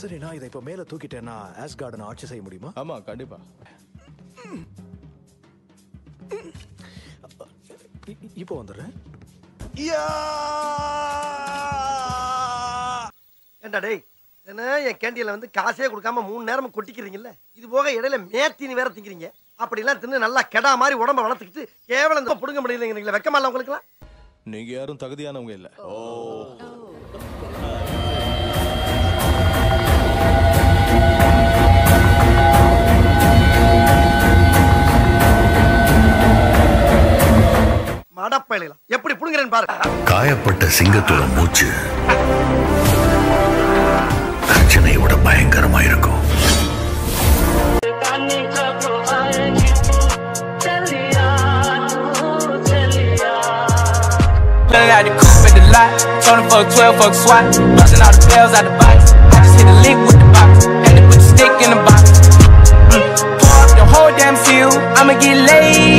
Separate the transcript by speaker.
Speaker 1: சரி நான் இதை இப்ப மேல தூக்கிட்டேன்னா ஆஸ் கார்டன் ஆட்சி செய்ய முடியுமா?
Speaker 2: ஆமா கண்டிப்பா.
Speaker 1: இப்போ வந்துடுறேன்.
Speaker 3: ஏண்டா டேய் என்ன என் கேண்டீன்ல வந்து காசே கொடுக்காம மூணு நேரமும் கொட்டிக்கிறீங்கல்ல? இது போக இடையில மேத்தின்னு வேற திங்கிறீங்க. அப்படிலாம் தின்னு நல்லா கெடா மாதிரி உடம்ப வளர்த்துக்கிட்டு கேவலம் புடுங்க முடியலைங்கிறீங்களா வெக்கமா இல்ல உங்களுக்குலாம்
Speaker 2: நீங்க யாரும் தகுதியானவங்க இல்ல.
Speaker 3: மடப்பயலாம் எப்படி புடுங்குறேன்னு பாரு
Speaker 4: காயப்பட்ட சிங்கத்தோட மூச்சு விட பயங்கரமா இருக்கும்
Speaker 5: Pulling out the coupe at the lot. Told him fuck 12, fuck SWAT. Busting all the bells out the box. I just hit a lick with the box. Had to put the stick in the box. Mm. Pour up the whole damn seal. I'ma get laid.